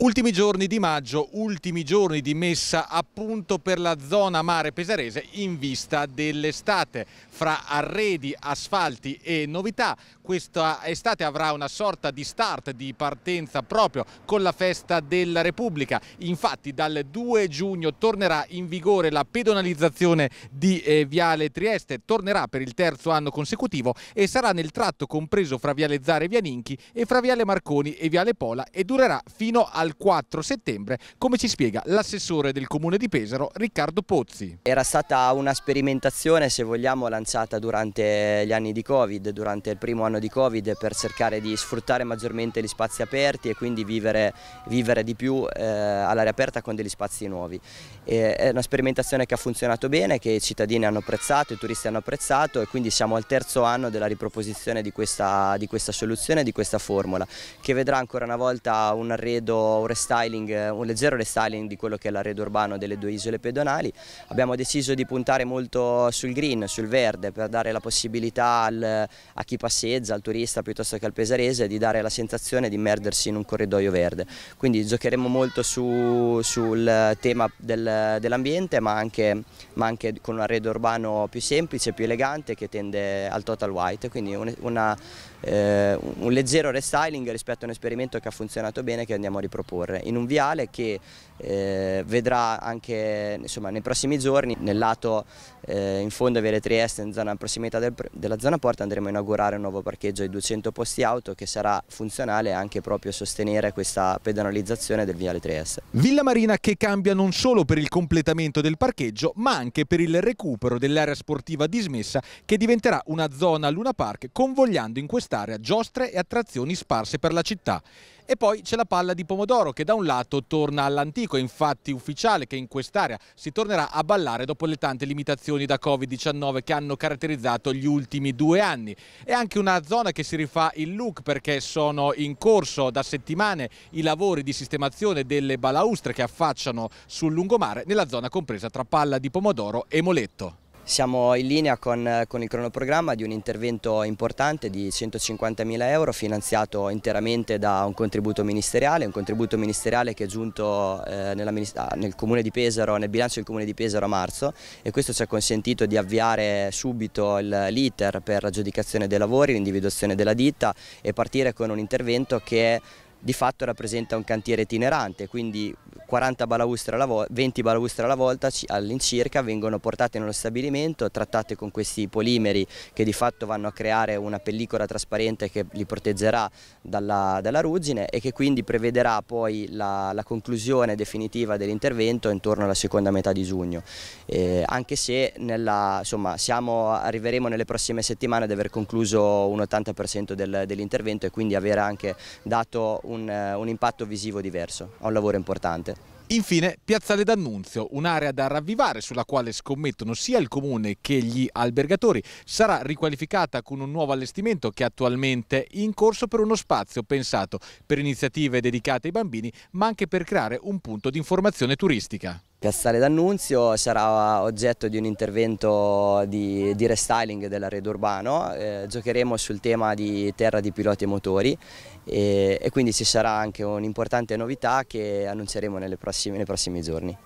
Ultimi giorni di maggio, ultimi giorni di messa a punto per la zona mare pesarese in vista dell'estate. Fra arredi, asfalti e novità, questa estate avrà una sorta di start, di partenza proprio con la festa della Repubblica. Infatti dal 2 giugno tornerà in vigore la pedonalizzazione di eh, Viale Trieste, tornerà per il terzo anno consecutivo e sarà nel tratto compreso fra Viale Zare e Vianinchi e fra Viale Marconi e Viale Pola e durerà fino al al 4 settembre, come ci spiega l'assessore del comune di Pesaro, Riccardo Pozzi. Era stata una sperimentazione, se vogliamo, lanciata durante gli anni di Covid, durante il primo anno di Covid, per cercare di sfruttare maggiormente gli spazi aperti e quindi vivere, vivere di più eh, all'aria aperta con degli spazi nuovi. E è una sperimentazione che ha funzionato bene, che i cittadini hanno apprezzato, i turisti hanno apprezzato e quindi siamo al terzo anno della riproposizione di questa, di questa soluzione, di questa formula, che vedrà ancora una volta un arredo un restyling, un leggero restyling di quello che è l'arredo urbano delle due isole pedonali. Abbiamo deciso di puntare molto sul green, sul verde, per dare la possibilità al, a chi passeggia, al turista piuttosto che al pesarese, di dare la sensazione di immergersi in un corridoio verde. Quindi giocheremo molto su, sul tema del, dell'ambiente, ma ma anche con un arredo urbano più semplice, più elegante, che tende al total white, quindi una, eh, un leggero restyling rispetto a un esperimento che ha funzionato bene che andiamo a riproporre proporre in un viale che eh, vedrà anche insomma, nei prossimi giorni nel lato eh, in fondo a Viale Trieste in zona prossimità del, della zona porta andremo a inaugurare un nuovo parcheggio di 200 posti auto che sarà funzionale anche proprio a sostenere questa pedonalizzazione del Viale Trieste. Villa Marina che cambia non solo per il completamento del parcheggio ma anche per il recupero dell'area sportiva dismessa che diventerà una zona Luna Park convogliando in quest'area giostre e attrazioni sparse per la città. E poi c'è la palla di pomodoro che da un lato torna all'antico, è infatti ufficiale che in quest'area si tornerà a ballare dopo le tante limitazioni da Covid-19 che hanno caratterizzato gli ultimi due anni. È anche una zona che si rifà il look perché sono in corso da settimane i lavori di sistemazione delle balaustre che affacciano sul lungomare nella zona compresa tra palla di pomodoro e moletto. Siamo in linea con, con, il cronoprogramma di un intervento importante di 150.000 euro finanziato interamente da un contributo ministeriale, un contributo ministeriale che è giunto eh, nella, nel, Pesaro, nel bilancio del Comune di Pesaro a marzo e questo ci ha consentito di avviare subito l'iter per l'aggiudicazione dei lavori, l'individuazione della ditta e partire con un intervento che di fatto rappresenta un cantiere itinerante, quindi 40 balaustre alla volta, 20 balaustre alla volta all'incirca vengono portate nello stabilimento, trattate con questi polimeri che di fatto vanno a creare una pellicola trasparente che li proteggerà dalla, dalla ruggine e che quindi prevederà poi la, la conclusione definitiva dell'intervento intorno alla seconda metà di giugno, eh, anche se nella, insomma, siamo, arriveremo nelle prossime settimane ad aver concluso un 80% del, dell'intervento e quindi aver anche dato un, un impatto visivo diverso, a un lavoro importante. Infine, Piazzale d'Annunzio, un'area da ravvivare sulla quale scommettono sia il comune che gli albergatori, sarà riqualificata con un nuovo allestimento che è attualmente in corso per uno spazio pensato per iniziative dedicate ai bambini, ma anche per creare un punto di informazione turistica. Piazzale d'Annunzio sarà oggetto di un intervento di, di restyling dell'arredo urbano, eh, giocheremo sul tema di terra di piloti e motori e, e quindi ci sarà anche un'importante novità che annunceremo prossime, nei prossimi giorni.